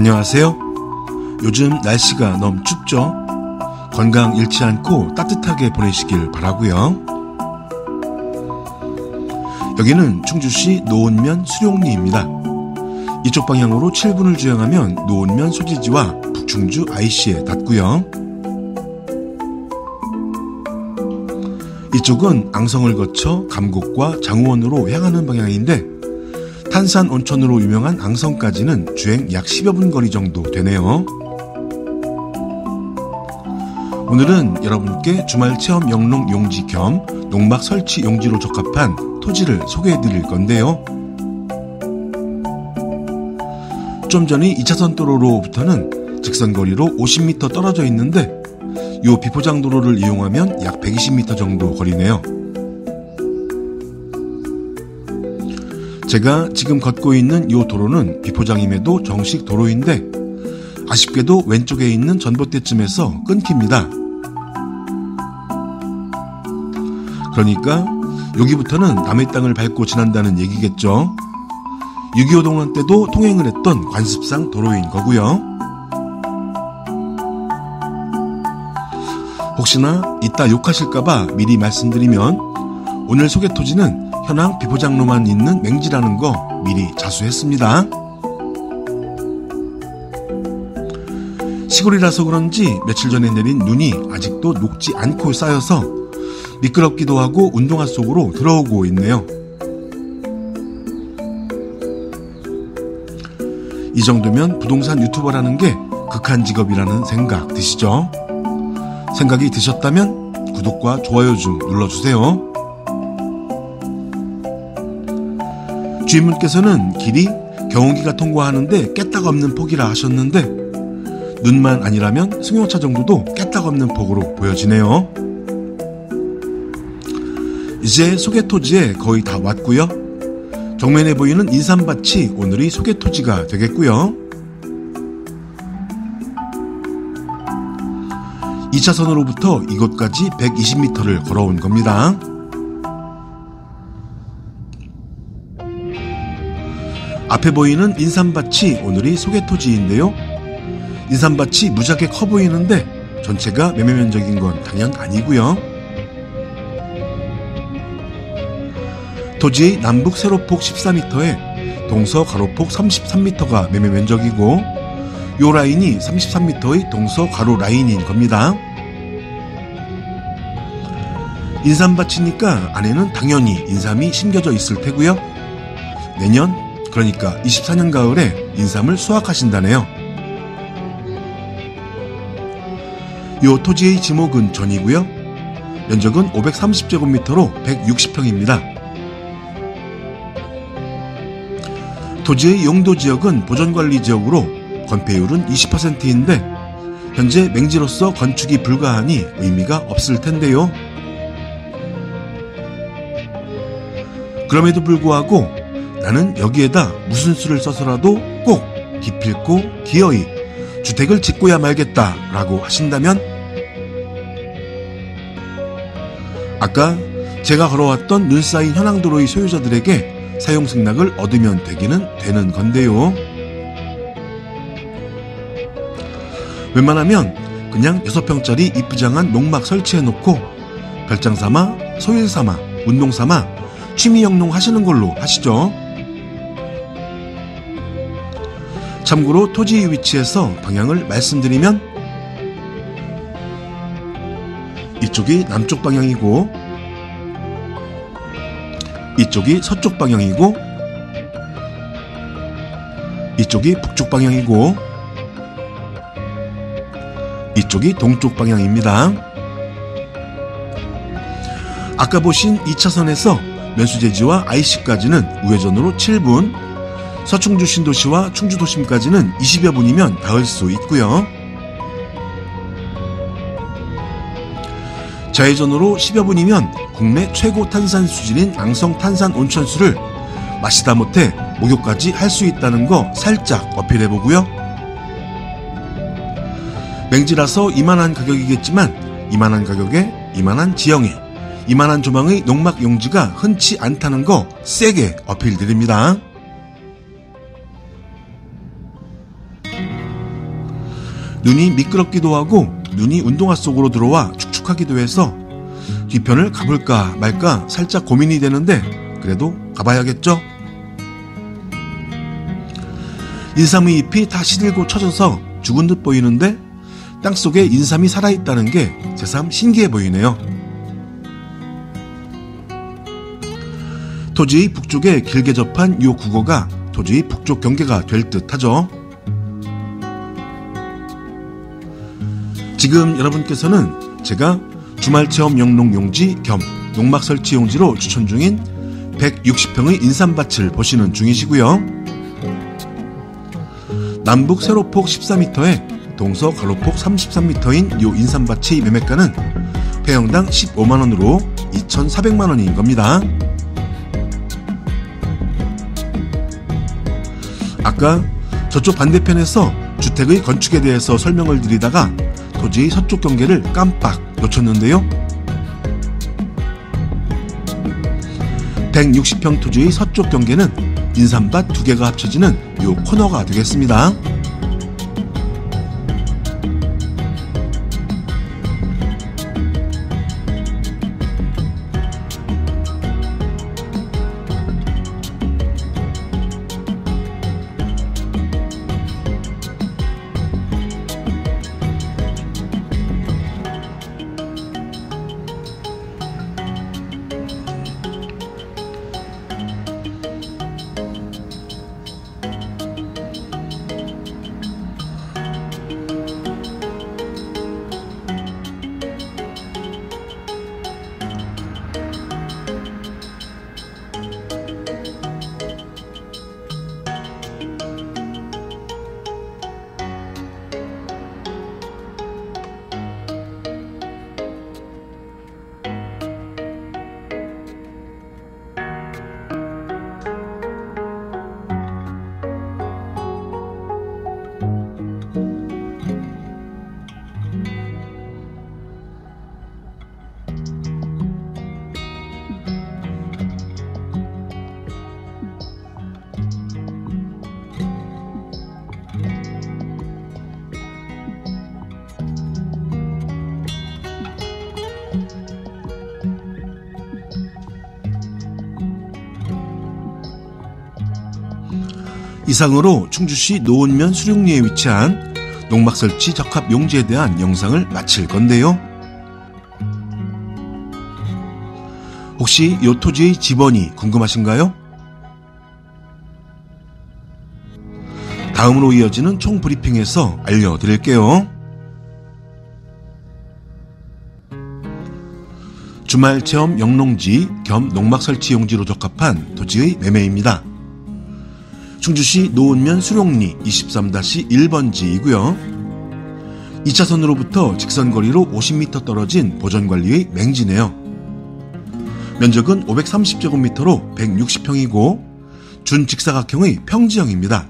안녕하세요. 요즘 날씨가 너무 춥죠? 건강 잃지 않고 따뜻하게 보내시길 바라고요. 여기는 충주시 노원면 수룡리입니다. 이쪽 방향으로 7분을 주행하면 노원면 소지지와 북충주 IC에 닿고요. 이쪽은 앙성을 거쳐 감곡과 장우원으로 향하는 방향인데 탄산 온천으로 유명한 앙성까지는 주행 약 10여 분 거리 정도 되네요. 오늘은 여러분께 주말 체험 영농 용지 겸 농막 설치 용지로 적합한 토지를 소개해 드릴 건데요. 좀 전이 2차선 도로로부터는 직선 거리로 50m 떨어져 있는데 요 비포장 도로를 이용하면 약 120m 정도 거리네요. 제가 지금 걷고 있는 요 도로는 비포장임에도 정식 도로인데 아쉽게도 왼쪽에 있는 전봇대쯤에서 끊깁니다. 그러니까 여기부터는 남의 땅을 밟고 지난다는 얘기겠죠. 6.25 동란 때도 통행을 했던 관습상 도로인 거고요. 혹시나 이따 욕하실까봐 미리 말씀드리면 오늘 소개 토지는 현황 비포장로만 있는 맹지라는 거 미리 자수했습니다. 시골이라서 그런지 며칠 전에 내린 눈이 아직도 녹지 않고 쌓여서 미끄럽기도 하고 운동화 속으로 들어오고 있네요. 이 정도면 부동산 유튜버라는 게 극한 직업이라는 생각 드시죠? 생각이 드셨다면 구독과 좋아요 좀 눌러주세요. 주인분께서는 길이 경운기가 통과하는데 깨딱 없는 폭이라 하셨는데 눈만 아니라면 승용차 정도도 깨딱 없는 폭으로 보여지네요. 이제 소개토지에 거의 다 왔고요. 정면에 보이는 인삼밭이 오늘이 소개토지가 되겠고요. 2차선으로부터 이곳까지 120m를 걸어온 겁니다. 앞에 보이는 인삼밭이 오늘이 소개토지인데요. 인삼밭이 무지하게 커 보이는데 전체가 매매 면적인 건 당연 아니고요. 토지의 남북 세로폭 14m에 동서 가로폭 33m가 매매 면적이고 요 라인이 33m의 동서 가로 라인인 겁니다. 인삼밭이니까 안에는 당연히 인삼이 심겨져 있을 테고요. 내년 그러니까 24년 가을에 인삼을 수확하신다네요. 요 토지의 지목은 전이고요. 면적은 530제곱미터로 160평입니다. 토지의 용도 지역은 보전관리 지역으로 건폐율은 20%인데 현재 맹지로서 건축이 불가하니 의미가 없을 텐데요. 그럼에도 불구하고 나는 여기에다 무슨 수를 써서라도 꼭 기필코 기어이 주택을 짓고야 말겠다라고 하신다면 아까 제가 걸어왔던 눈 쌓인 현황도로의 소유자들에게 사용 승낙을 얻으면 되기는 되는 건데요. 웬만하면 그냥 6평짜리 이쁘장한 농막 설치해놓고 별장 삼아, 소일 삼아, 운동 삼아 취미 영농 하시는 걸로 하시죠. 참고로 토지의 위치에서 방향을 말씀드리면 이쪽이 남쪽 방향이고 이쪽이 서쪽 방향이고 이쪽이 북쪽 방향이고 이쪽이 동쪽 방향입니다. 아까 보신 2차선에서 면수제지와 IC까지는 우회전으로 7분, 서충주 신도시와 충주 도심까지는 20여 분이면 닿을 수 있고요. 좌회전으로 10여 분이면 국내 최고 탄산 수질인 앙성 탄산 온천수를 마시다 못해 목욕까지 할 수 있다는 거 살짝 어필해 보고요. 맹지라서 이만한 가격이겠지만 이만한 가격에 이만한 지형에 이만한 조망의 농막 용지가 흔치 않다는 거 세게 어필 드립니다. 눈이 미끄럽기도 하고 눈이 운동화 속으로 들어와 축축하기도 해서 뒤편을 가볼까 말까 살짝 고민이 되는데 그래도 가봐야겠죠? 인삼의 잎이 다 시들고 처져서 죽은 듯 보이는데 땅속에 인삼이 살아있다는 게 새삼 신기해 보이네요. 토지의 북쪽에 길게 접한 이 국어가 토지의 북쪽 경계가 될 듯하죠. 지금 여러분께서는 제가 주말 체험 영농 용지 겸 농막 설치 용지로 추천 중인 160평의 인삼밭을 보시는 중이시고요. 남북 세로폭 14m에 동서 가로폭 33m인 요 인삼밭의 매매가는 폐형당 15만원으로 2,400만원인 겁니다. 아까 저쪽 반대편에서 주택의 건축에 대해서 설명을 드리다가 토지의 서쪽 경계를 깜빡 놓쳤는데요. 160평 토지의 서쪽 경계는 인삼밭 두 개가 합쳐지는 요 코너가 되겠습니다. 이상으로 충주시 노원면 수륙리에 위치한 농막 설치 적합 용지에 대한 영상을 마칠 건데요. 혹시 요 토지의 집원이 궁금하신가요? 다음으로 이어지는 총 브리핑에서 알려드릴게요. 주말 체험 영농지 겸 농막 설치 용지로 적합한 토지의 매매입니다. 충주시 노은면 수룡리 23-1번지이고요. 2차선으로부터 직선거리로 50m 떨어진 보전관리의 맹지네요. 면적은 530제곱미터로 160평이고 준직사각형의 평지형입니다.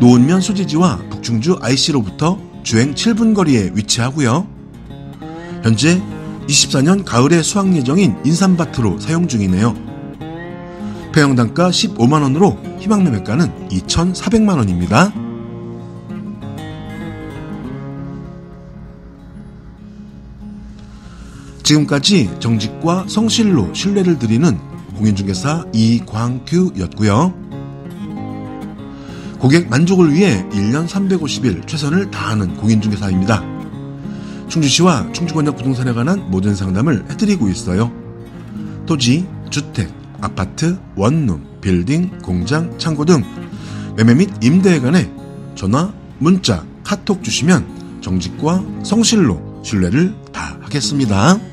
노은면 소재지와 북충주 IC로부터 주행 7분 거리에 위치하고요. 현재 24년 가을에 수확 예정인 인삼밭으로 사용 중이네요. 폐형단가 15만 원으로 희망 매매가는 2,400만 원입니다. 지금까지 정직과 성실로 신뢰를 드리는 공인중개사 이광규였고요. 고객 만족을 위해 1년 350일 최선을 다하는 공인중개사입니다. 충주시와 충주권역 부동산에 관한 모든 상담을 해드리고 있어요. 토지, 주택, 아파트, 원룸, 빌딩, 공장, 창고 등 매매 및 임대에 관해 전화, 문자, 카톡 주시면 정직과 성실로 신뢰를 다하겠습니다.